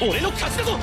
俺の勝ちだぞ